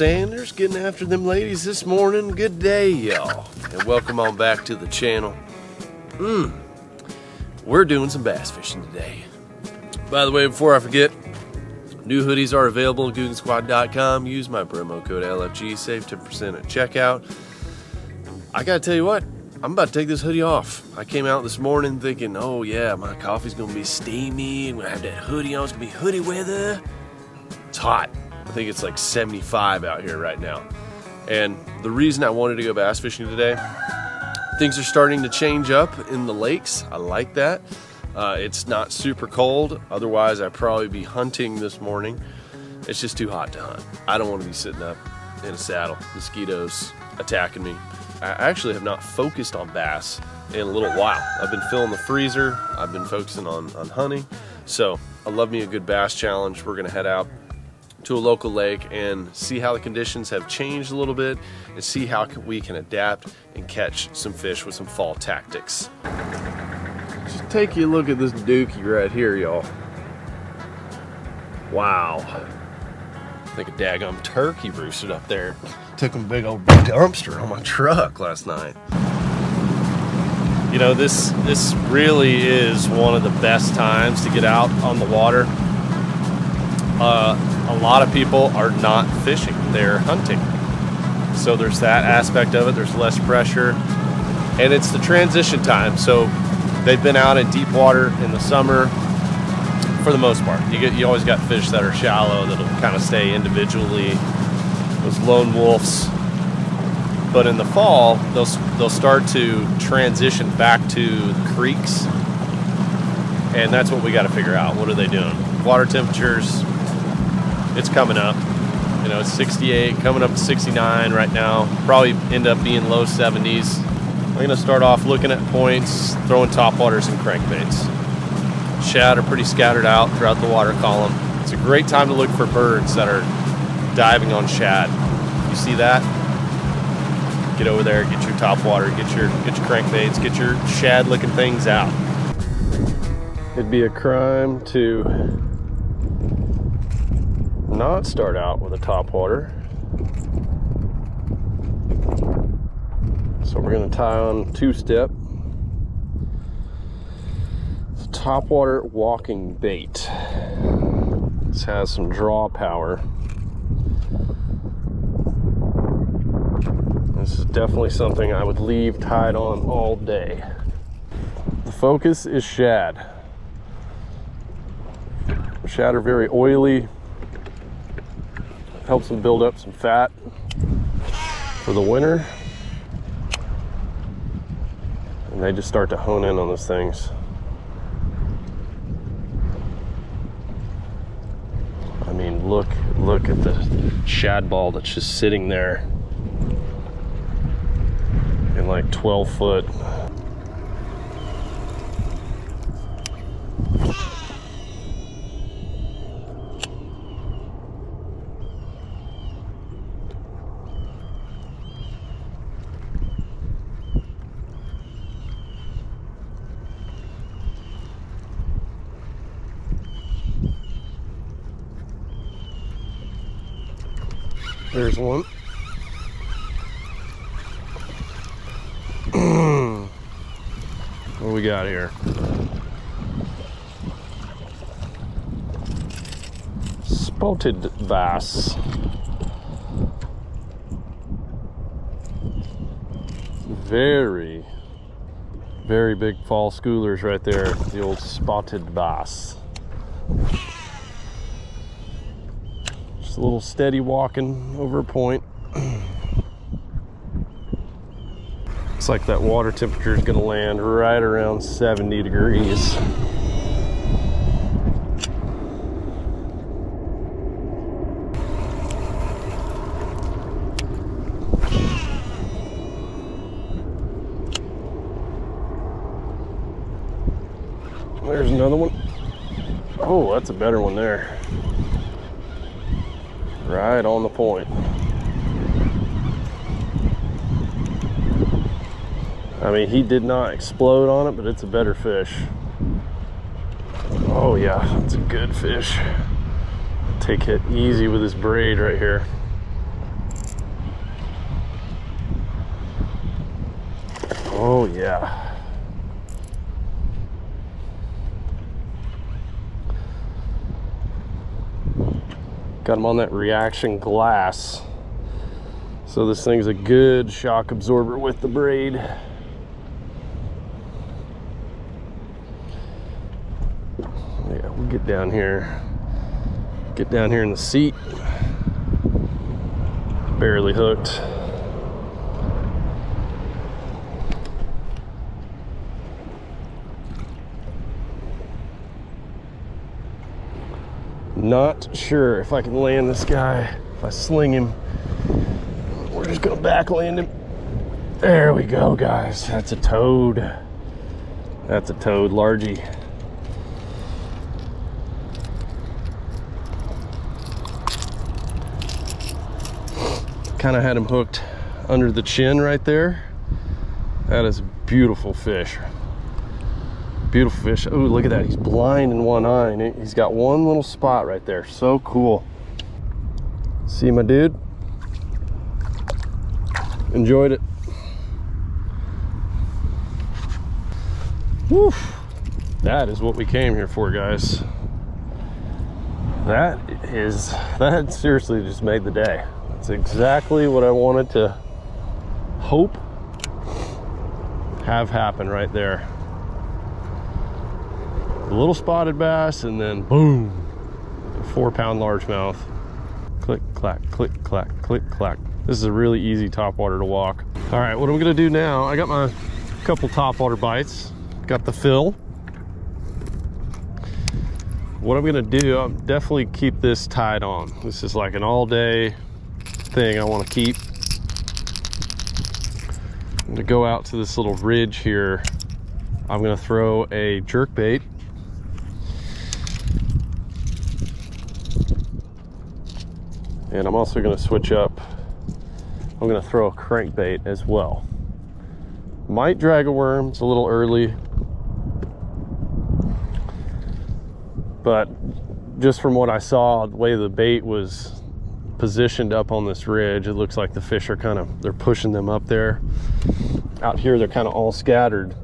Sanders getting after them ladies this morning. Good day, y'all. And welcome on back to the channel. Mmm. We're doing some bass fishing today. By the way, before I forget, new hoodies are available at GooganSquad.com. Use my promo code LFG, save 10% at checkout. I gotta tell you what, I'm about to take this hoodie off. I came out this morning thinking, oh yeah, my coffee's gonna be steamy. I'm gonna have that hoodie on. It's gonna be hoodie weather. It's hot. I think it's like 75 out here right now. And the reason I wanted to go bass fishing today, things are starting to change up in the lakes. I like that. Uh, it's not super cold. Otherwise, I'd probably be hunting this morning. It's just too hot to hunt. I don't want to be sitting up in a saddle, mosquitoes attacking me. I actually have not focused on bass in a little while. I've been filling the freezer. I've been focusing on, on hunting. So I love me a good bass challenge. We're gonna head out to a local lake and see how the conditions have changed a little bit and see how we can adapt and catch some fish with some fall tactics. Just take a look at this dookie right here, y'all. Wow. I think a daggum turkey roosted up there. Took a big old dumpster on my truck last night. You know, this this really is one of the best times to get out on the water. Uh, a lot of people are not fishing, they're hunting. So there's that aspect of it, there's less pressure. And it's the transition time. So they've been out in deep water in the summer for the most part. You get you always got fish that are shallow that'll kind of stay individually. Those lone wolves. But in the fall, they'll they'll start to transition back to the creeks. And that's what we got to figure out. What are they doing? Water temperatures it's coming up. You know, it's 68, coming up to 69 right now. Probably end up being low 70s. I'm gonna start off looking at points, throwing top waters and crankbaits. Shad are pretty scattered out throughout the water column. It's a great time to look for birds that are diving on shad. You see that? Get over there, get your top water, get your get your crankbaits, get your shad looking things out. It'd be a crime to not start out with a top water. So we're going to tie on two step. top water walking bait. This has some draw power. This is definitely something I would leave tied on all day. The focus is shad. Shad are very oily, helps them build up some fat for the winter. And they just start to hone in on those things. I mean, look, look at the shad ball that's just sitting there in like 12 foot There's one. what we got here? Spotted bass. Very, very big fall schoolers right there. The old spotted bass. A little steady walking over a point. Looks like that water temperature is going to land right around 70 degrees. There's another one. Oh, that's a better one there. Right on the point. I mean, he did not explode on it, but it's a better fish. Oh yeah, it's a good fish. Take it easy with this braid right here. Oh yeah. Got them on that reaction glass. So this thing's a good shock absorber with the braid. Yeah, we'll get down here. Get down here in the seat. Barely hooked. Not sure if I can land this guy. If I sling him, we're just gonna back land him. There we go, guys. That's a toad. That's a toad, largy. Kind of had him hooked under the chin right there. That is a beautiful fish. Beautiful fish. Oh, look at that. He's blind in one eye. And he's got one little spot right there. So cool. See my dude? Enjoyed it. Woo! That is what we came here for, guys. That is, that seriously just made the day. That's exactly what I wanted to hope have happen right there a little spotted bass, and then boom, four pound largemouth. Click, clack, click, clack, click, clack. This is a really easy topwater to walk. All right, what I'm gonna do now, I got my couple topwater bites, got the fill. What I'm gonna do, I'm definitely keep this tied on. This is like an all day thing I wanna keep. I'm gonna go out to this little ridge here. I'm gonna throw a jerk bait And I'm also gonna switch up, I'm gonna throw a crankbait as well. Might drag a worm, it's a little early. But just from what I saw, the way the bait was positioned up on this ridge, it looks like the fish are kind of, they're pushing them up there. Out here, they're kind of all scattered.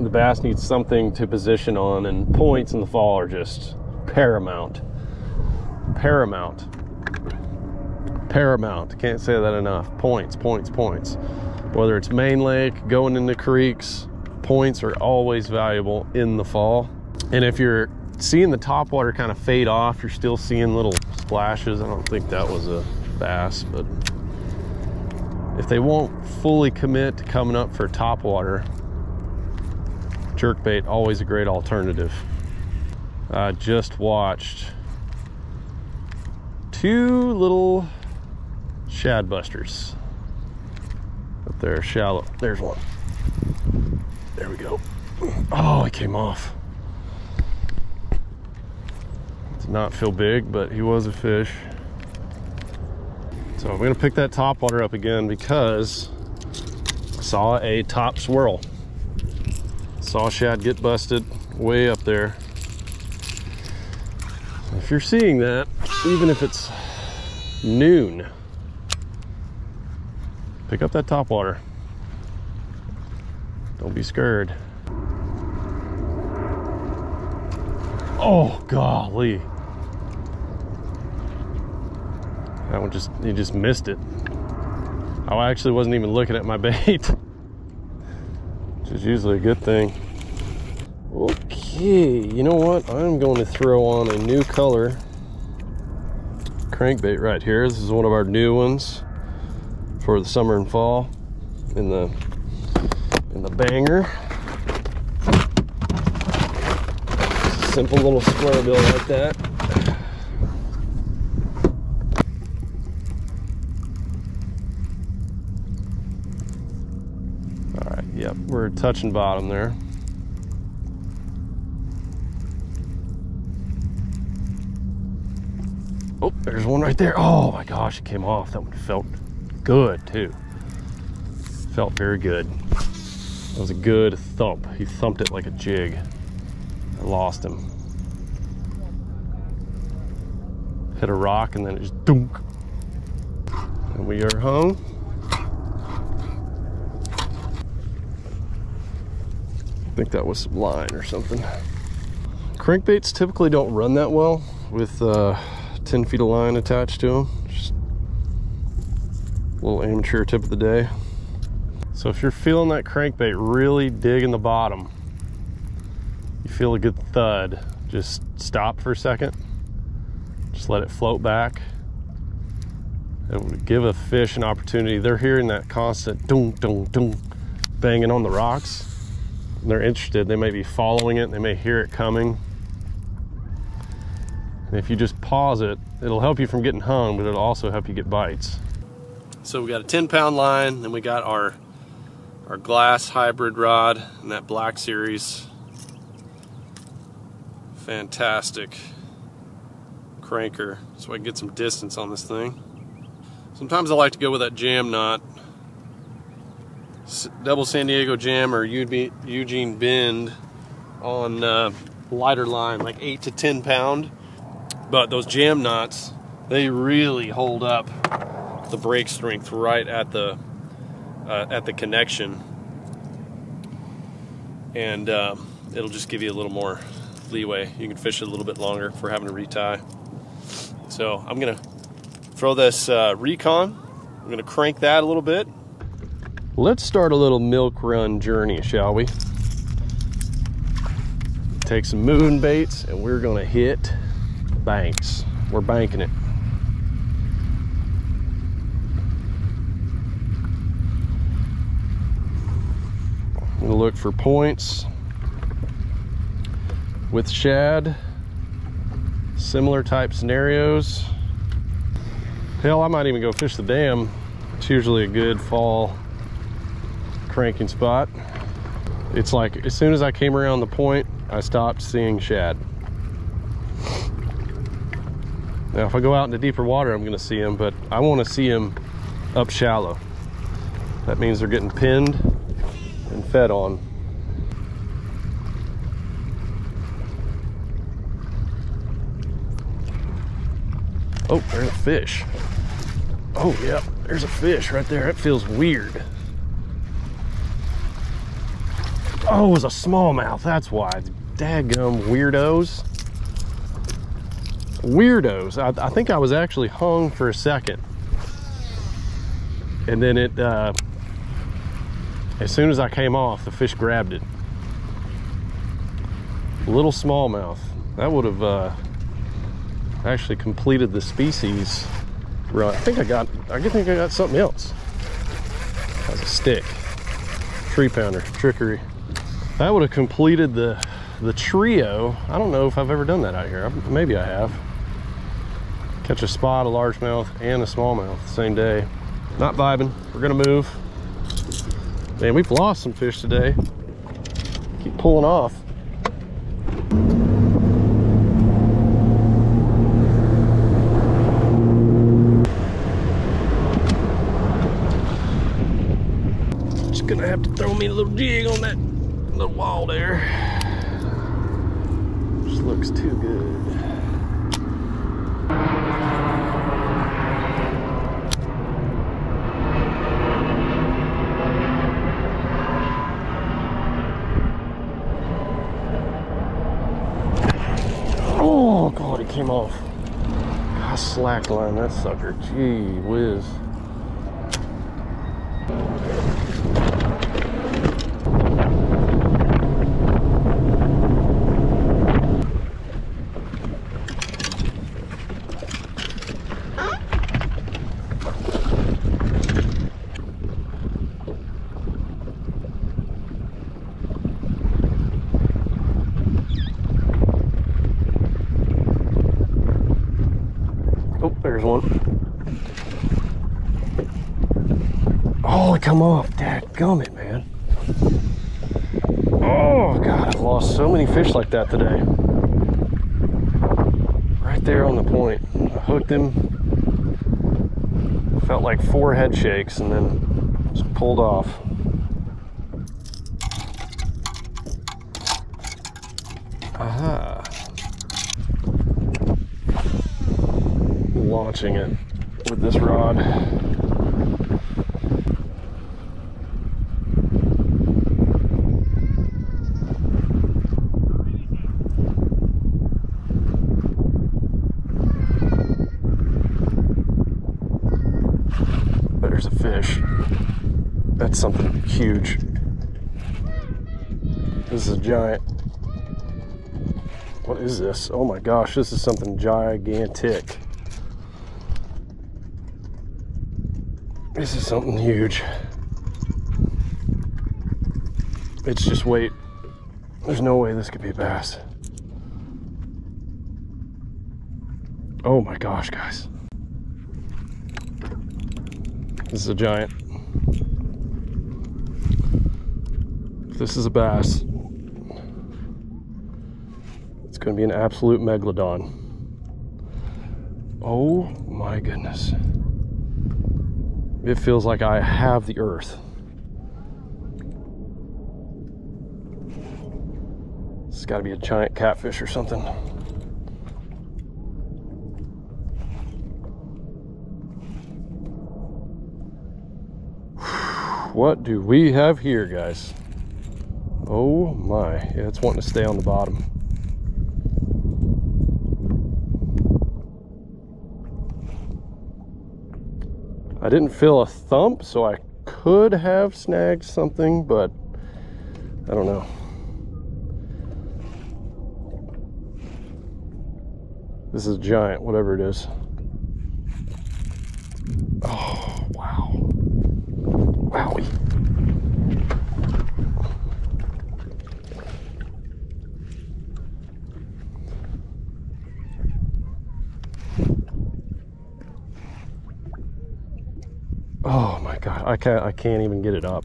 The bass needs something to position on and points in the fall are just paramount. Paramount paramount. Can't say that enough. Points, points, points. Whether it's main lake, going into creeks, points are always valuable in the fall. And if you're seeing the top water kind of fade off, you're still seeing little splashes. I don't think that was a bass, but if they won't fully commit to coming up for top water, jerkbait always a great alternative. I just watched two little shad busters. Up there shallow. There's one. There we go. Oh he came off. Did not feel big but he was a fish. So i'm gonna pick that top water up again because I saw a top swirl. Saw shad get busted way up there. If you're seeing that even if it's noon Pick up that top water. Don't be scared. Oh, golly. That one just, he just missed it. I actually wasn't even looking at my bait, which is usually a good thing. Okay, you know what? I'm going to throw on a new color crankbait right here. This is one of our new ones for the summer and fall in the in the banger. Simple little square bill like that. All right, yep, we're touching bottom there. Oh, there's one right there. Oh my gosh, it came off. That one felt good too. Felt very good. That was a good thump. He thumped it like a jig. I lost him. Hit a rock and then it just dunk. And we are home. I think that was some line or something. Crankbaits typically don't run that well with uh, 10 feet of line attached to them. Little amateur tip of the day. So if you're feeling that crankbait really dig in the bottom, you feel a good thud, just stop for a second. Just let it float back. Would give a fish an opportunity. They're hearing that constant dong, dong, dong, banging on the rocks. They're interested. They may be following it. They may hear it coming. And if you just pause it, it'll help you from getting hung, but it'll also help you get bites. So we got a 10 pound line, and we got our our glass hybrid rod and that black series. Fantastic cranker, so I can get some distance on this thing. Sometimes I like to go with that jam knot. Double San Diego jam or Eugene Bend on uh, lighter line, like 8 to 10 pound. But those jam knots, they really hold up the break strength right at the uh, at the connection, and uh, it'll just give you a little more leeway. You can fish it a little bit longer for having to retie. So I'm gonna throw this uh, Recon. I'm gonna crank that a little bit. Let's start a little milk run journey, shall we? Take some moving baits and we're gonna hit banks. We're banking it. Look for points with shad, similar type scenarios. Hell, I might even go fish the dam. It's usually a good fall cranking spot. It's like as soon as I came around the point, I stopped seeing shad. Now, if I go out into deeper water, I'm gonna see them, but I wanna see them up shallow. That means they're getting pinned and fed on. Oh, there's a fish. Oh, yeah, there's a fish right there. That feels weird. Oh, it was a smallmouth. That's why. Daggum weirdos weirdos. I, I, think I was actually hung for a second. And then it, uh, as soon as I came off, the fish grabbed it. Little smallmouth. That would have uh, actually completed the species run. I think I got, I think I got something else. Has a stick. Tree pounder, trickery. That would have completed the the trio. I don't know if I've ever done that out here. Maybe I have catch a spot, a largemouth, and a smallmouth the same day. Not vibing. We're gonna move. Man, we've lost some fish today. Keep pulling off. Just gonna have to throw me a little jig on that little wall there. Just looks too good. came off. God, slack line that sucker. Gee whiz. Oh, oh, come off. Dad gummit, man. Oh, God, I've lost so many fish like that today. Right there on the point. I hooked him. Felt like four head shakes and then just pulled off. catching it with this rod. There's a fish. That's something huge. This is a giant. What is this? Oh my gosh, this is something gigantic. This is something huge. It's just weight. There's no way this could be a bass. Oh my gosh, guys. This is a giant. This is a bass, it's to be an absolute megalodon. Oh my goodness. It feels like I have the earth. It's got to be a giant catfish or something. what do we have here, guys? Oh my, yeah, it's wanting to stay on the bottom. Didn't feel a thump, so I could have snagged something, but I don't know. This is giant, whatever it is. Oh, wow. Wowie. Oh my god, I can't I can't even get it up.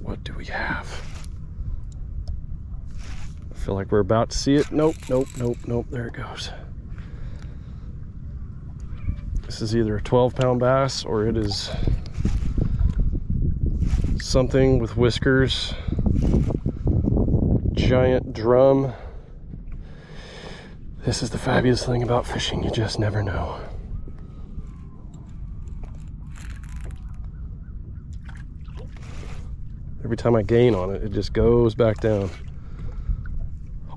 What do we have? I feel like we're about to see it. Nope, nope, nope, nope. There it goes. This is either a 12 pound bass or it is something with whiskers giant drum. This is the fabulous thing about fishing, you just never know. Every time I gain on it, it just goes back down.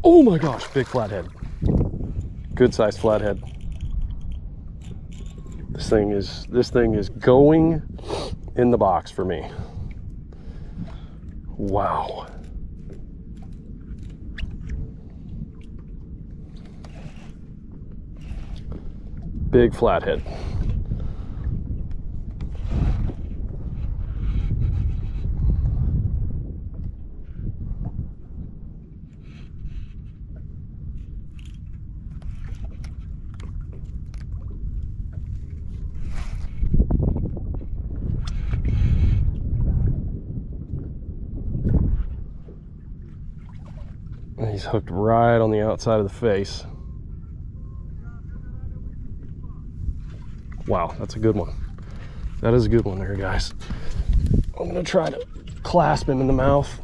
Oh my gosh, big flathead. Good sized flathead. This thing is this thing is going in the box for me. Wow. Big flathead. he's hooked right on the outside of the face. Wow, that's a good one. That is a good one there, guys. I'm gonna try to clasp him in the mouth.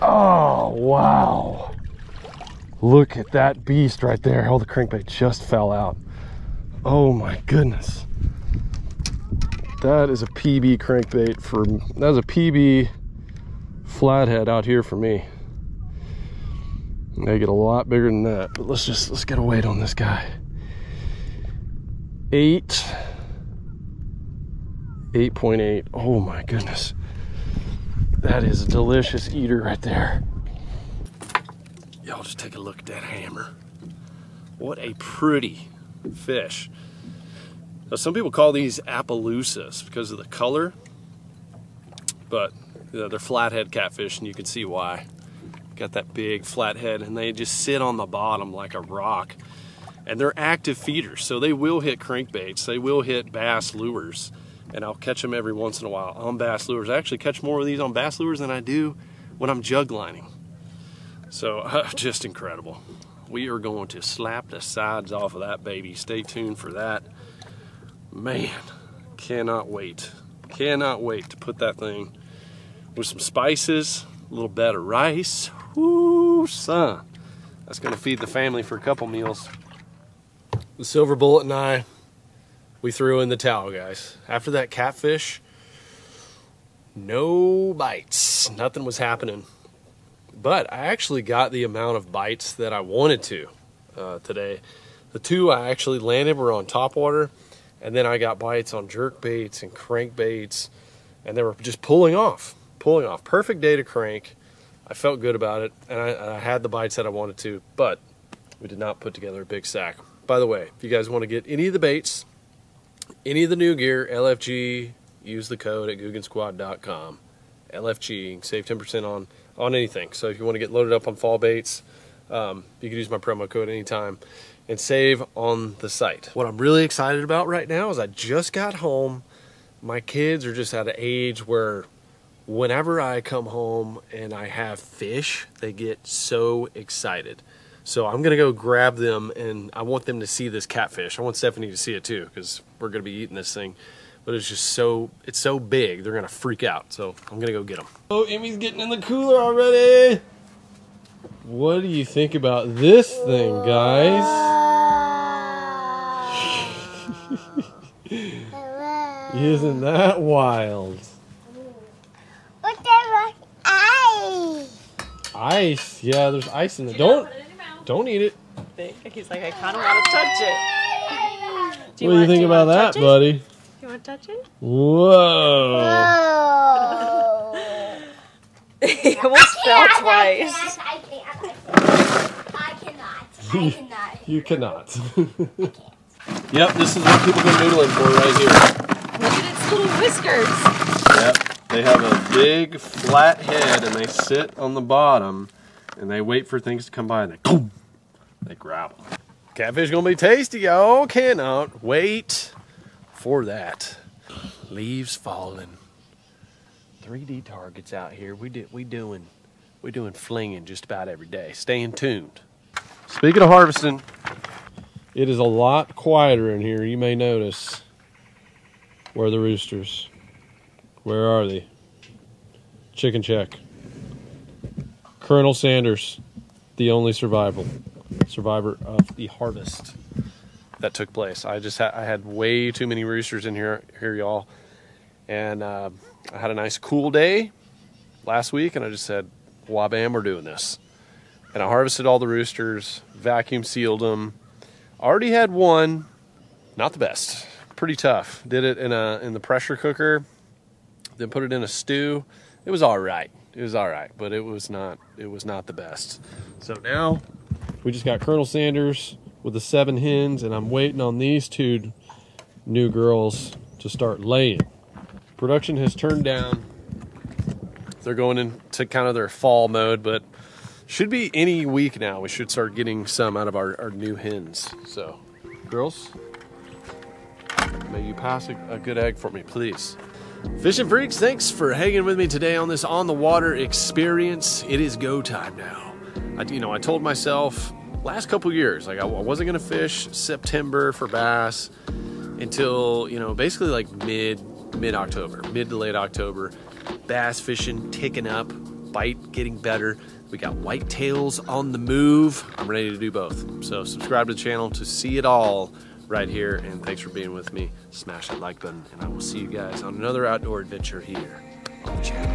Oh, wow. Look at that beast right there. Oh, the crankbait just fell out. Oh my goodness. That is a PB crankbait for, that is a PB flathead out here for me. They get a lot bigger than that, but let's just, let's get a weight on this guy. Eight, 8.8. Oh my goodness. That is a delicious eater right there. Y'all just take a look at that hammer. What a pretty fish. Now, some people call these Appaloosas because of the color, but you know, they're flathead catfish and you can see why got that big flat head and they just sit on the bottom like a rock. And they're active feeders so they will hit crankbaits. They will hit bass lures and I'll catch them every once in a while on bass lures. I actually catch more of these on bass lures than I do when I'm jug lining. So uh, just incredible. We are going to slap the sides off of that baby. Stay tuned for that. Man cannot wait. Cannot wait to put that thing with some spices a little bed of rice Whoo, son. That's going to feed the family for a couple meals. The silver bullet and I, we threw in the towel, guys. After that catfish, no bites. Nothing was happening. But I actually got the amount of bites that I wanted to uh, today. The two I actually landed were on top water, and then I got bites on jerk baits and crank baits, and they were just pulling off, pulling off. Perfect day to crank. I felt good about it, and I, I had the bites that I wanted to, but we did not put together a big sack. By the way, if you guys want to get any of the baits, any of the new gear, LFG, use the code at googansquad.com. LFG, save 10% on, on anything. So if you want to get loaded up on fall baits, um, you can use my promo code anytime and save on the site. What I'm really excited about right now is I just got home. My kids are just at an age where whenever I come home and I have fish, they get so excited. So I'm gonna go grab them and I want them to see this catfish. I want Stephanie to see it too because we're gonna be eating this thing. But it's just so, it's so big, they're gonna freak out. So I'm gonna go get them. Oh, Emmy's getting in the cooler already. What do you think about this thing, guys? Isn't that wild? Whatever. Ice. Ice. Yeah, there's ice in it. Don't don't eat it. He's like, I kind of want to touch it. what do you think about that, buddy? You want to touch it? Whoa. Oh. he almost fell twice. I cannot. I cannot. I cannot. You cannot. yep, this is what people go noodling for right here. Look at its little whiskers. Yep. They have a big flat head and they sit on the bottom and they wait for things to come by and they boom, they grab them. Catfish gonna be tasty, y'all. Cannot wait for that. Leaves falling. 3D targets out here. We do, we doing we doing flinging just about every day. Staying tuned. Speaking of harvesting, it is a lot quieter in here. You may notice. Where the roosters? Where are they? Chicken check. Colonel Sanders, the only survival survivor of the harvest that took place. I just had I had way too many roosters in here here y'all, and uh, I had a nice cool day last week, and I just said, "Wabam, we're doing this." And I harvested all the roosters, vacuum sealed them. Already had one, not the best, pretty tough. Did it in a in the pressure cooker, then put it in a stew. It was all right. It was all right, but it was not it was not the best. So now we just got Colonel Sanders with the seven hens, and I'm waiting on these two new girls to start laying. Production has turned down. They're going into kind of their fall mode, but should be any week now. We should start getting some out of our, our new hens. So, girls, may you pass a, a good egg for me, please. Fishing freaks, thanks for hanging with me today on this on the water experience. It is go time now. I, you know, I told myself last couple years, like I, wasn't gonna fish September for bass until you know basically like mid mid October, mid to late October. Bass fishing ticking up, bite getting better. We got whitetails on the move. I'm ready to do both. So subscribe to the channel to see it all right here. And thanks for being with me. Smash that like button, and I will see you guys on another outdoor adventure here on the channel.